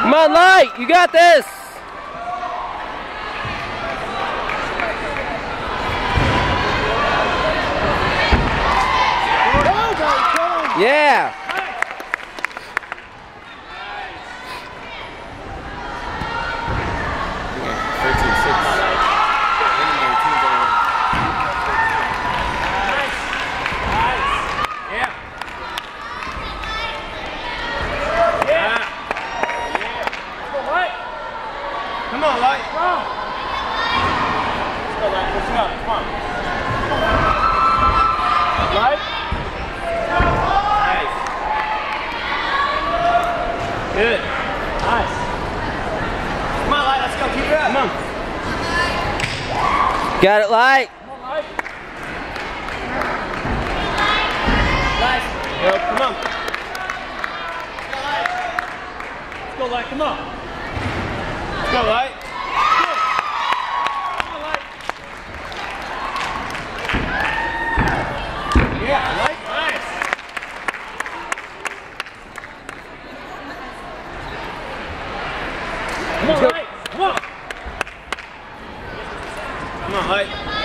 Come on, Light. You got this. Yeah. Come on, Light. Come on. Let's go, Light. Let's go. Come on. Light. Nice. Good. Nice. Come on, Light. Let's go. Keep it up. Come on. Got it, Light. Come on, Light. Nice. Yo, come on. Let's go, Light. Come on. Let's go, Light. Come on, Light. Yeah, Light. Come on, Light. Come on, Light.